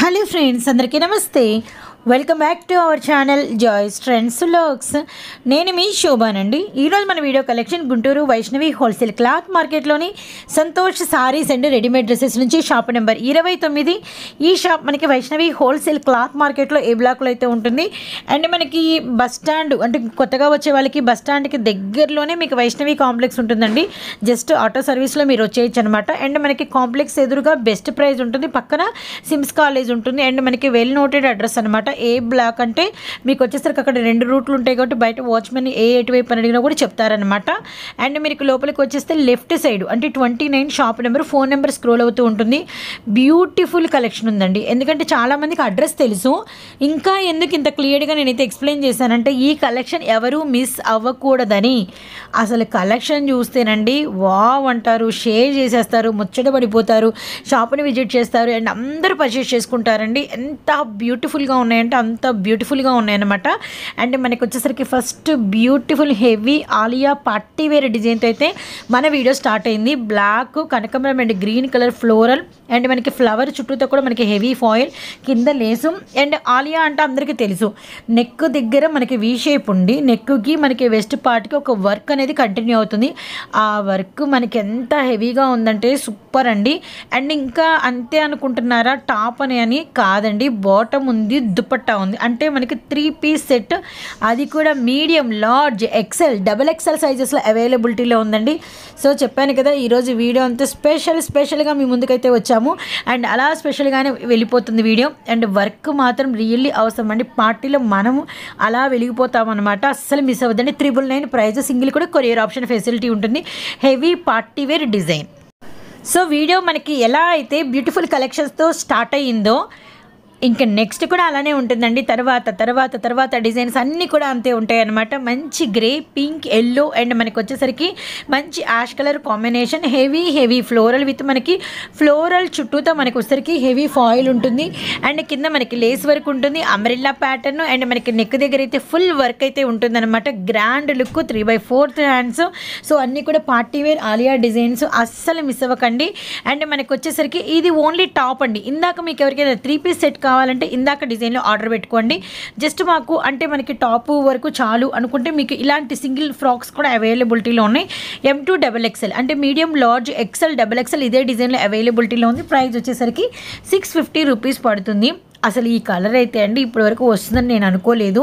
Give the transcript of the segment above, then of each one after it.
Hello friends అందరికీ నమస్తే. Welcome back to our channel joys trends logs నేను మీ శోభానండి. ఈరోజు మన video collection Guntur Vaishnavi wholesale cloth మార్కెట్లోని Santosh sarees and readymade dresses నుంచి షాప్ నెంబర్ ఇరవై తొమ్మిది. ఈ షాప్ మనకి వైష్ణవి హోల్సేల్ క్లాత్ మార్కెట్లో ఏ బ్లాక్లో అయితే ఉంటుంది? అండ్ మనకి బస్ స్టాండ్ అంటే కొత్తగా వచ్చే వాళ్ళకి బస్ స్టాండ్కి దగ్గరలోనే మీకు వైష్ణవి కాంప్లెక్స్ ఉంటుందండి. జస్ట్ ఆటో సర్వీస్లో మీరు వచ్చేయచ్చు అనమాట అండ్ మనకి కాంప్లెక్స్ ఎదురుగా బెస్ట్ ప్రైస్ ఉంటుంది. పక్కన సిమ్స్ కాలేజ్ ఉంటుంది. అండ్ మనకి వెల్ నోటెడ్ అడ్రస్ అనమాట ఏ బ్లాక్ అంటే మీకు వచ్చేసరికి అక్కడ రెండు రూట్లు ఉంటాయి కాబట్టి బయట వాచ్మెన్ ఏ ఎటువైపు అని అడిగినా కూడా చెప్తారనమాట అండ్ మీకు లోపలికి వచ్చేస్తే లెఫ్ట్ సైడ్ అంటే twenty nine shop number phone number scroll అవుతూ ఉంటుంది. బ్యూటిఫుల్ కలెక్షన్ ఉందండి. ఎందుకంటే చాలామందికి అడ్రస్ తెలుసు. ఇంకా ఎందుకు ఇంత క్లియర్గా నేనైతే ఎక్స్ప్లెయిన్ చేశానంటే ఈ కలెక్షన్ ఎవరు మిస్ అవ్వకూడదని. అసలు కలెక్షన్ చూస్తేనండి వావ్ అంటారు షేర్ చేసేస్తారు ముచ్చట పడిపోతారు షాప్ని విజిట్ చేస్తారు అండ్ అందరూ పర్చేస్ చేసుకుంటారండి. ఎంత బ్యూటిఫుల్గా ఉన్నాయి ఉన్నాయంటే అంత బ్యూటిఫుల్గా ఉన్నాయన్నమాట. అండ్ మనకి వచ్చేసరికి first beautiful heavy Alia party wear డిజైన్తో అయితే మన వీడియో స్టార్ట్ అయింది. Black కనకమరం and green colour floral and మనకి ఫ్లవర్ చుట్టూతో కూడా మనకి హెవీ ఫాయిల్ కింద లేసు అండ్ ఆలియా అంటే అందరికీ తెలుసు. నెక్ దగ్గర మనకి వీ షేప్ ఉండి నెక్కి మనకి వెస్ట్ పార్ట్కి ఒక వర్క్ అనేది కంటిన్యూ అవుతుంది. ఆ వర్క్ మనకి ఎంత హెవీగా ఉందంటే సూపర్ అండి. అండ్ ఇంకా అంతే అనుకుంటున్నారా? టాప్ అని అని కాదండి. బాటమ్ ఉంది. దుపట్టా ఉంది. అంటే మనకి త్రీ పీస్ సెట్ అది కూడా medium large XL double XL సైజెస్లో అవైలబిలిటీలో ఉందండి. సో చెప్పాను కదా ఈరోజు వీడియో అంతా స్పెషల్ స్పెషల్గా మీ ముందుకైతే వచ్చాము. అండ్ అలా స్పెషల్గానే వెళ్ళిపోతుంది వీడియో. అండ్ వర్క్ మాత్రం రియల్లీ అవసరం అండి. పార్టీలో మనము అలా వెలిగిపోతాం అనమాట అస్సలు మిస్ అవ్వద్దండి. త్రిబుల్ నైన్ ప్రైజ్ సింగిల్ కూడా కొరియర్ ఆప్షన్ ఫెసిలిటీ ఉంటుంది. Heavy party wear design so video మనకి ఎలా అయితే బ్యూటిఫుల్ కలెక్షన్స్తో స్టార్ట్ అయ్యిందో ఇంకా నెక్స్ట్ కూడా అలానే ఉంటుందండి. తర్వాత తర్వాత తర్వాత డిజైన్స్ అన్నీ కూడా అంతే ఉంటాయి అనమాట మంచి గ్రే పింక్ ఎల్లో అండ్ మనకి వచ్చేసరికి మంచి ash colour combination heavy heavy floral with మనకి ఫ్లోరల్ చుట్టూతో మనకి వచ్చేసరికి హెవీ ఫాయిల్ ఉంటుంది. అండ్ కింద మనకి లేస్ వర్క్ ఉంటుంది అమరిల్లా ప్యాటర్న్ అండ్ మనకి నెక్ దగ్గర అయితే ఫుల్ వర్క్ అయితే ఉంటుందన్నమాట. Grand look three by fourth hands so అన్నీ కూడా పార్టీ వేర్ ఆలియా డిజైన్స్ అస్సలు మిస్ అవ్వకండి. అండ్ మనకి వచ్చేసరికి ఇది ఓన్లీ టాప్ అండి. ఇందాక మీకు ఎవరికైనా త్రీ పీస్ సెట్ కావాలంటే ఇందాక డిజైన్లో ఆర్డర్ పెట్టుకోండి. జస్ట్ మాకు అంటే మనకి టాప్ వరకు చాలు అనుకుంటే మీకు ఇలాంటి సింగిల్ ఫ్రాక్స్ కూడా అవైలబిలిటీలో ఉన్నాయి. ఎం టూ డబల్ ఎక్సెల్ అంటే medium large XL double XL ఇదే డిజైన్లో అవైలబిలిటీలో ఉంది. ప్రైస్ వచ్చేసరికి సిక్స్ ఫిఫ్టీ రూపీస్ పడుతుంది. అసలు ఈ కలర్ అయితే అండి ఇప్పటి వరకు వస్తుందని నేను అనుకోలేదు.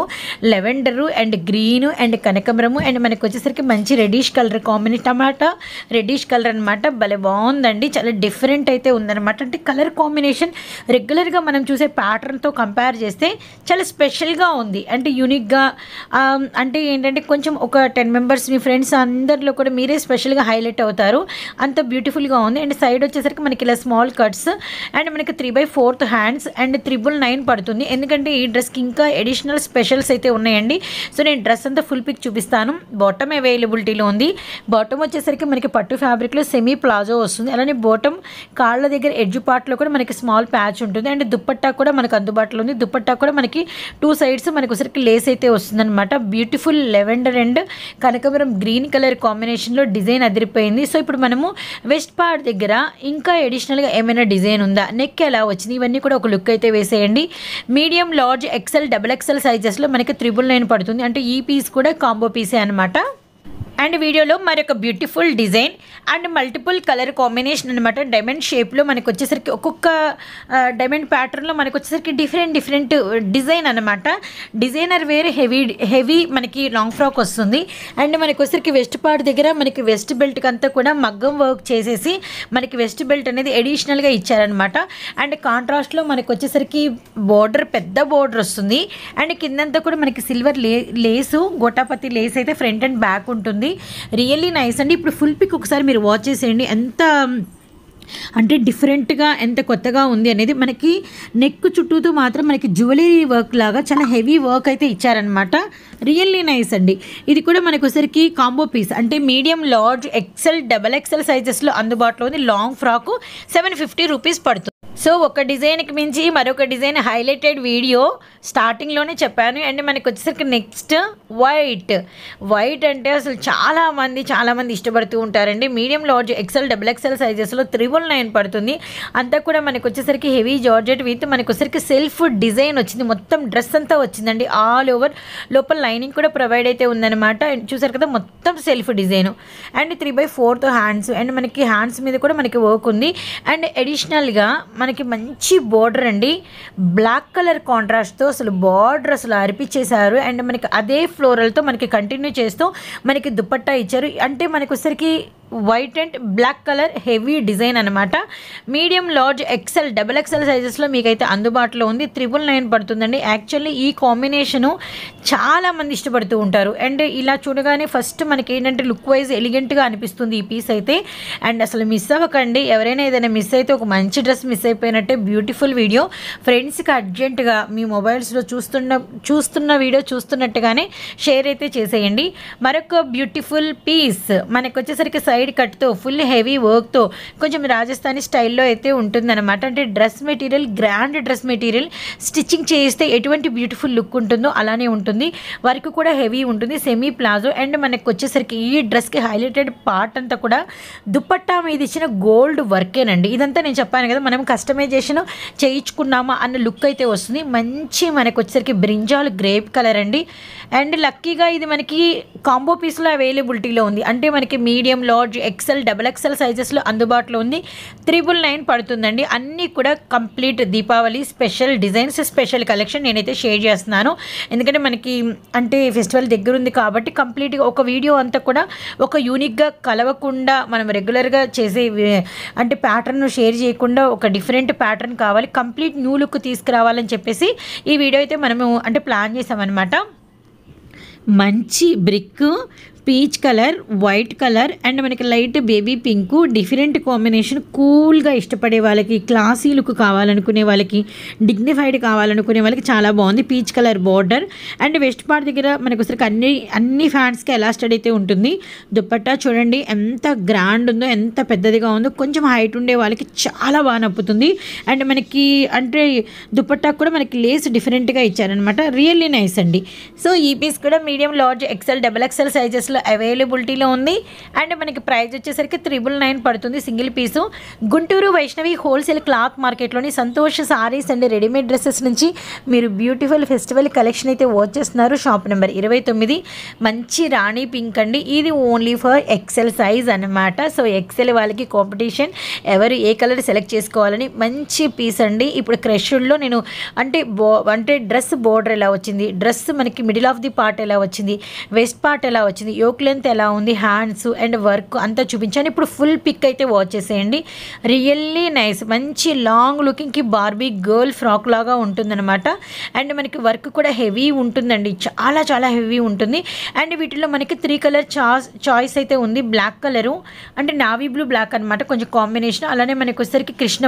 లెవెండరు అండ్ గ్రీన్ అండ్ కనకమరము అండ్ మనకు వచ్చేసరికి మంచి రెడిష్ కలర్ కాంబినేషన్. టమాటా రెడిష్ కలర్ అనమాట భలే బాగుందండి. చాలా డిఫరెంట్ అయితే ఉందన్నమాట. అంటే కలర్ కాంబినేషన్ రెగ్యులర్గా మనం చూసే ప్యాటర్న్తో కంపేర్ చేస్తే చాలా స్పెషల్గా ఉంది. అంటే యూనిక్గా అంటే ఏంటంటే కొంచెం ఒక టెన్ మెంబర్స్ మీ ఫ్రెండ్స్ అందరిలో కూడా మీరే స్పెషల్గా హైలైట్ అవుతారు. అంత బ్యూటిఫుల్గా ఉంది. అండ్ సైడ్ వచ్చేసరికి మనకి ఇలా స్మాల్ కట్స్ అండ్ మనకి three by fourth hands and triple nine పడుతుంది. ఎందుకంటే ఈ డ్రెస్కి ఇంకా ఎడిషనల్ స్పెషల్స్ అయితే ఉన్నాయండి. సో నేను డ్రెస్ అంతా ఫుల్ పిక్ చూపిస్తాను. బాటమ్ అవైలబిలిటీలో ఉంది. బాటమ్ వచ్చేసరికి మనకి పట్టు ఫ్యాబ్రిక్లో సెమీ ప్లాజో వస్తుంది. అలానే బాటమ్ కాళ్ళ దగ్గర ఎడ్జ్ పార్ట్లో కూడా మనకి స్మాల్ ప్యాచ్ ఉంటుంది. అండ్ దుప్పట్టా కూడా మనకు అందుబాటులో ఉంది. దుప్పట్టా కూడా మనకి టూ సైడ్స్ మనకి ఒకసారికి లేస్ అయితే వస్తుందన్నమాట. బ్యూటిఫుల్ లెవెండర్ అండ్ కనకమరం గ్రీన్ కలర్ కాంబినేషన్లో డిజైన్ అదిరిపోయింది. సో ఇప్పుడు మనము వెస్ట్ పార్ట్ దగ్గర ఇంకా ఎడిషనల్గా ఏమైనా డిజైన్ ఉందా? నెక్ ఎలా వచ్చింది? ఇవన్నీ కూడా ఒక లుక్ అయితే చేసేయండి medium large XL double XL సైజెస్లో మనకి త్రిబుల్ నైన్ పడుతుంది. అంటే ఈ పీస్ కూడా కాంబో పీసే అనమాట అండ్ వీడియోలో మరొక beautiful design and multiple colour combination అనమాట డైమండ్ షేప్లో మనకు వచ్చేసరికి ఒక్కొక్క డైమండ్ ప్యాటర్న్లో మనకు వచ్చేసరికి డిఫరెంట్ డిఫరెంట్ డిజైన్ అనమాట డిజైనర్ వేరే హెవీ హెవీ మనకి లాంగ్ ఫ్రాక్ వస్తుంది. అండ్ మనకి వచ్చేసరికి వెస్ట్ పార్ట్ దగ్గర మనకి వెస్ట్ బెల్ట్కి అంతా కూడా మగ్గం వర్క్ చేసేసి మనకి వెస్ట్ బెల్ట్ అనేది ఎడిషనల్గా ఇచ్చారనమాట అండ్ కాంట్రాస్ట్లో మనకి వచ్చేసరికి బోర్డర్ పెద్ద బోర్డర్ వస్తుంది. అండ్ కిందంతా కూడా మనకి సిల్వర్ లే లేసు గోటాపతి లేస్ అయితే ఫ్రంట్ అండ్ బ్యాక్ ఉంటుంది. రియల్లీ నైస్ అండి ఇప్పుడు ఫుల్ పిక్ ఒకసారి మీరు వాచ్ చేసేయండి. ఎంత అంటే డిఫరెంట్గా ఎంత కొత్తగా ఉంది అనేది మనకి నెక్ చుట్టూతో మాత్రం మనకి జ్యువెలరీ వర్క్ లాగా చాలా హెవీ వర్క్ అయితే ఇచ్చారనమాట రియల్లీ నైస్ అండి. ఇది కూడా మనకు ఒకసారికి కాంబో పీస్ అంటే medium large XL double XL సైజెస్లో అందుబాటులో ఉంది. Long frock seven fifty rupees పడుతుంది. సో ఒక డిజైన్కి మించి మరొక డిజైన్ హైలైటెడ్ వీడియో స్టార్టింగ్లోనే చెప్పాను. అండ్ మనకు వచ్చేసరికి నెక్స్ట్ వైట్. వైట్ అంటే అసలు చాలామంది చాలామంది చాలా మంది ఇష్టపడుతూ ఉంటారండి. Medium large XL double XL సైజెస్లో triple nine పడుతుంది. అంతా కూడా మనకి వచ్చేసరికి హెవీ జార్జెట్ విత్ మనకు వచ్చేసరికి సెల్ఫ్ డిజైన్ వచ్చింది. మొత్తం డ్రెస్ అంతా వచ్చిందండి. ఆల్ ఓవర్ లోపల లైనింగ్ కూడా ప్రొవైడ్ అయితే ఉందన్నమాట. అండ్ చూసారు కదా మొత్తం self design. And three by fourth hands. And మనకి హ్యాండ్స్ మీద కూడా మనకి వర్క్ ఉంది. అండ్ అడిషనల్గా మనకి మంచి బోర్డర్ అండి. బ్లాక్ కలర్ కాంట్రాస్ట్తో అసలు బార్డర్ అసలు అరిపించేశారు అండ్ మనకి అదే ఫ్లోరల్తో మనకి కంటిన్యూ చేస్తూ మనకి దుపట్టా ఇచ్చారు. అంటే మనకి వచ్చరికి white and black colour heavy design అనమాట medium large XL double XL సైజెస్లో మీకైతే అందుబాటులో ఉంది. త్రిబుల్ నైన్ పడుతుందండి. యాక్చువల్లీ ఈ కాంబినేషను చాలా మంది ఇష్టపడుతూ ఉంటారు. అండ్ ఇలా చూడగానే ఫస్ట్ మనకి ఏంటంటే లుక్ వైజ్ ఎలిగెంట్గా అనిపిస్తుంది ఈ పీస్ అయితే. అండ్ అసలు మిస్ అవ్వకండి. ఎవరైనా ఏదైనా మిస్ అయితే ఒక మంచి డ్రెస్ మిస్ అయిపోయినట్టే బ్యూటిఫుల్ వీడియో ఫ్రెండ్స్కి అర్జెంటుగా మీ మొబైల్స్లో చూస్తున్న చూస్తున్న వీడియో చూస్తున్నట్టుగానే షేర్ అయితే చేసేయండి. మరొక బ్యూటిఫుల్ పీస్ మనకు వచ్చేసరికి సైడ్ కట్తో ఫుల్ హెవీ వర్క్తో కొంచెం రాజస్థానీ స్టైల్లో అయితే ఉంటుందన్నమాట. అంటే dress material grand dress material stitching చేస్తే ఎటువంటి బ్యూటిఫుల్ లుక్ ఉంటుందో అలానే ఉంటుంది. వర్క్ కూడా హెవీ ఉంటుంది సెమీ ప్లాజో. అండ్ మనకు వచ్చేసరికి ఈ డ్రెస్కి హైలైటెడ్ పార్ట్ అంతా కూడా దుపట్టా మీద ఇచ్చిన గోల్డ్ వర్కేనండి. ఇదంతా నేను చెప్పాను కదా మనం కస్టమైజేషన్ చేయించుకున్నామా అన్న లుక్ అయితే వస్తుంది. మంచి మనకు వచ్చేసరికి బ్రింజాల్ గ్రేప్ కలర్ అండి. అండ్ లక్కీగా ఇది మనకి కాంబో పీస్లో అవైలబిలిటీలో ఉంది. అంటే మనకి medium large XL double XL సైజెస్లో అందుబాటులో ఉంది. త్రిబుల్ నైన్ పడుతుందండి. అన్నీ కూడా complete Deepavali special designs special collection నేనైతే షేర్ చేస్తున్నాను. ఎందుకంటే మనకి అంటే ఫెస్టివల్ దగ్గర ఉంది కాబట్టి కంప్లీట్గా ఒక వీడియో అంతా కూడా ఒక యూనిక్గా కలవకుండా మనం రెగ్యులర్గా చేసే అంటే ప్యాటర్న్ షేర్ చేయకుండా ఒక డిఫరెంట్ ప్యాటర్న్ కావాలి. కంప్లీట్ న్యూ లుక్ తీసుకురావాలని చెప్పేసి ఈ వీడియో అయితే మనము అంటే ప్లాన్ చేసామన్నమాట. మంచి brick peach colour white colour and మనకి light baby pink different combination కూల్గా ఇష్టపడే వాళ్ళకి క్లాసీ లుక్ కావాలనుకునే వాళ్ళకి డిగ్నిఫైడ్ కావాలనుకునే వాళ్ళకి చాలా బాగుంది peach colour border and waist part దగ్గర మనకు వచ్చరికి అన్ని అన్ని ఫ్యాన్స్కి ఎలాస్టెడ్ అయితే ఉంటుంది దుప్పట్టా చూడండి ఎంత గ్రాండ్ ఉందో ఎంత పెద్దదిగా ఉందో కొంచెం హైట్ ఉండే వాళ్ళకి చాలా బాగా నప్పుతుంది అండ్ మనకి అంటే దుప్పట్టా కూడా మనకి లేస్ డిఫరెంట్గా ఇచ్చారనమాట రియల్లీ నైస్ అండి. సో ఈ పీస్ కూడా medium large XL double XL సైజెస్లో అవైలబిలిటీలో ఉంది. అండ్ మనకి ప్రైస్ వచ్చేసరికి త్రిబుల్ నైన్ పడుతుంది single piece. Guntur Vaishnavi wholesale cloth మార్కెట్లోని Santosh sarees and readymade dresses నుంచి మీరు బ్యూటిఫుల్ ఫెస్టివల్ కలెక్షన్ అయితే వాచ్ చేస్తున్నారు. షాప్ నెంబర్ ఇరవై తొమ్మిది. మంచి రాణి పింక్ అండి. ఇది ఓన్లీ ఫర్ ఎక్సెల్ సైజ్ అన్నమాట. సో ఎక్సెల్ వాళ్ళకి కాంపిటీషన్ ఎవరు ఏ కలర్ సెలెక్ట్ చేసుకోవాలని మంచి పీస్ అండి. ఇప్పుడు క్రష్డ్లో నేను అంటే బో అంటే డ్రెస్ బోర్డర్ ఎలా వచ్చింది? డ్రెస్ మనకి మిడిల్ ఆఫ్ ది పార్ట్ ఎలా వచ్చింది? వెస్ట్ పార్ట్ ఎలా వచ్చింది? యోక్ లెంత్ ఎలా ఉంది? హ్యాండ్స్ అండ్ వర్క్ అంతా చూపించాను ఇప్పుడు ఫుల్ పిక్ అయితే వాచ్ చేసేయండి. Really nice. మంచి లాంగ్ లుకింగ్కి బార్బీ గర్ల్ ఫ్రాక్ లాగా ఉంటుందన్నమాట. అండ్ మనకి వర్క్ కూడా హెవీ ఉంటుందండి. చాలా చాలా హెవీ ఉంటుంది. అండ్ వీటిలో మనకి త్రీ కలర్ చాయిస్ అయితే ఉంది. Black colour. అంటే నావీ బ్లూ బ్లాక్ అనమాట కొంచెం కాంబినేషన్. అలానే మనకి వచ్చేసరికి కృష్ణ